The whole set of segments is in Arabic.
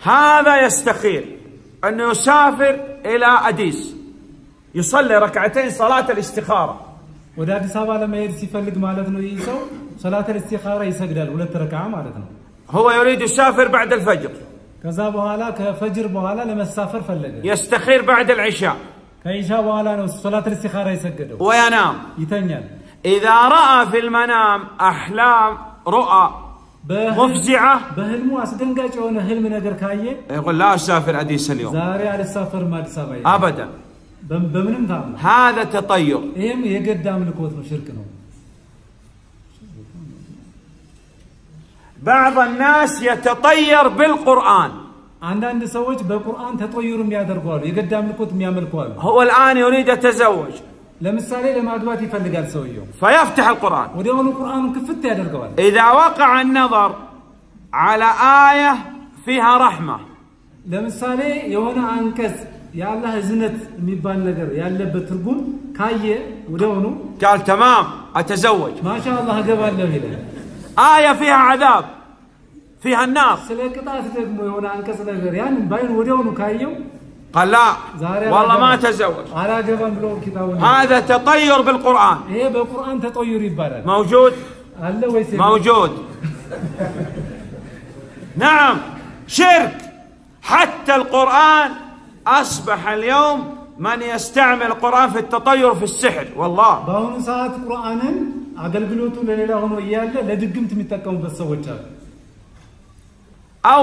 هذا يستخير أنه يسافر إلى أديس يصلي ركعتين صلاة الاستخارة ወደ አዲስ አበባ ለመሄድ ሲፈልግ ማለት ነው ይህ ሰው ሰላተል ኢስቲኻራ ይሰግዳል ሁለት ረክዓ ማለት ነው هو يريد يسافر بعد الفجر ከዛ በኋላ ከፈጅር በኋላ ለመሳፈር ፈለገ يستخير بعد العشاء ከኢሻ በኋላ ነው ሰላተል ኢስቲኻራ የሰገደው وينام ይተኛል إذا رأى في المنام أحلام رؤى በህልም- مفزعة በህልሙ አስደንጋጭ የሆነ ህልም ነገር ካየ يقول لا أسافر أديس اليوم ዛሬ አልሳፈርም አዲስ አበባ ይላል። أبدا በም- በምንም ታምር هذا تطير ይህም የገድ አምልኮት ነው ሽርክ ነው بعض الناس يتطير بالقرآن አንዳንድ ሰዎች በቁርአን ተጦይሩ የሚያደርጓሉ የገድ አምልኮት የሚያመልኳሉ هو الآن يريد يتزوج ለምሳሌ ለማግባት ይፈልጋል ሰውየው فيفتح القرآن ወዲያውኑ ቁርአኑን ክፍት ያደርገዋል إذا وقع النظر على آية فيها رحمة ለምሳሌ የሆነ አንቀጽ የአላህ እዝነት የሚባል ነገር ያለበት ትርጉም ካየ ወዲያውኑ قال تمام أتزوج ማሻ አላህ እገባለሁ ይላል آية فيها عذاب فيها النار ስለ ቅጣት ደግሞ የሆነ አንቀጽ ነገር ያንን ባይኑ ወዲያውኑ ካየው قال لا ዛሬ والله ما አላገባም- تزوج አላገባም ብሎ ኪታቡን هذا تطير بالقرآن ይሄ በቁርአን ተጦይሩ ይባላል موجود አለ ወይስ የለም? موجود نعم شرك حتى القرآن أصبح اليوم من يستعمل القرآن في التطير في السحر والله በአሁኑ ሰዓት ቁርአንን አገልግሎቱ ለሌላ ሆኖ እያለ ለድግምት የሚጠቀሙበት ሰዎች አሉ أو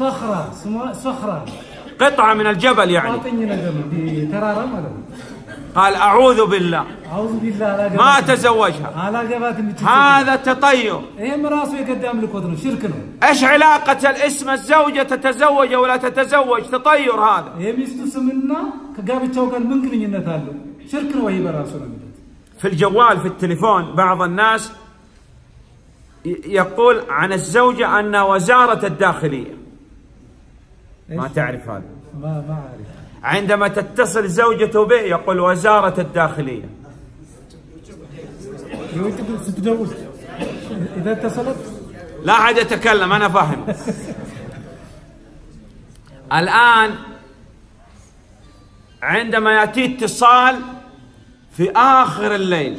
صخرة صخرة. قطعة من الجبل يعني. ترى قال أعوذ بالله. أعوذ بالله لا ما تزوجها آه، هذا تطير إيه مراسو يقدم لك وطنه شركنا إيش علاقة الاسم الزوجة تتزوج ولا تتزوج؟ تطير هذا. إيه ميستو سمنا كقابل توقن ممكن ينتهلو شركنا وهي براسو في الجوال في التليفون بعض الناس يقول عن الزوجة أنها وزارة الداخلية. ما تعرف هذا ما ما عارف عندما تتصل زوجته به يقول وزارة الداخلية የውጭ ግን ስትደውል إذا اتصلت لا أحد يتكلم أنا فاهم الآن عندما يأتي اتصال في آخر الليل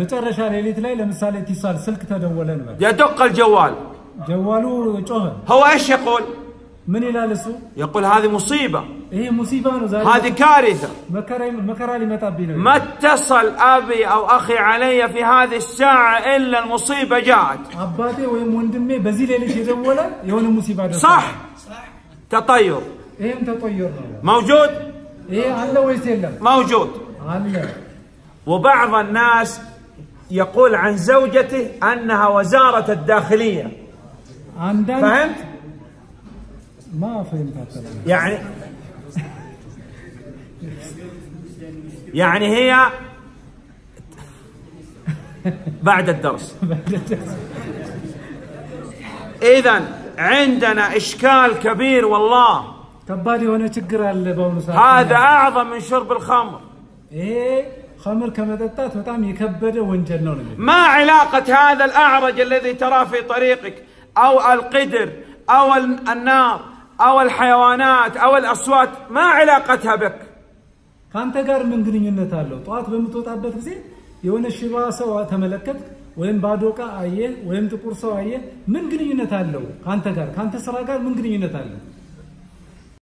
መጨረሻ ሌሊት ላይ ለምሳሌ ኢቲሳል ስልክ ተደወለ እንበል يدق الجوال ጀዋሉ ጮኸ هو ايش يقول؟ من يلالسو يقول هذه مصيبة. هي مصيبة هذه كارثة. ما اتصل أبي أو أخي علي في هذه الساعة إلا المصيبة جاءت. أباتي ويموندمي بزيل اللي تدولا يوم المصيبة صح. صح. تطير. إيه تطير. موجود؟ إيه الله ويسلم. موجود. على وبعض الناس يقول عن زوجته أنها وزارة الداخلية. فهمت؟ ما فهمت يعني يعني هي بعد الدرس. اذا عندنا إشكال كبير والله. تبالي وأنا تقرا هذا أعظم من شرب الخمر. إيه خمر كما دتات وطعم يكبر ونجنون ما علاقة هذا الأعرج الذي تراه في طريقك؟ أو القدر أو النار. أو الحيوانات أو الأصوات ما علاقتها بك ከአንተ ጋር ምን ግንኙነት አለው? ጠዋት በምትወጣበት ጊዜ የሆነ ሽባ ሰው ተመለከት ወይም ባዶ ዕቃ አየህ ወይም ጥቁር ሰው አየህ፣ ምን ግንኙነት አለው ከአንተ ጋር? ከአንተ ስራ ጋር ምን ግንኙነት አለው?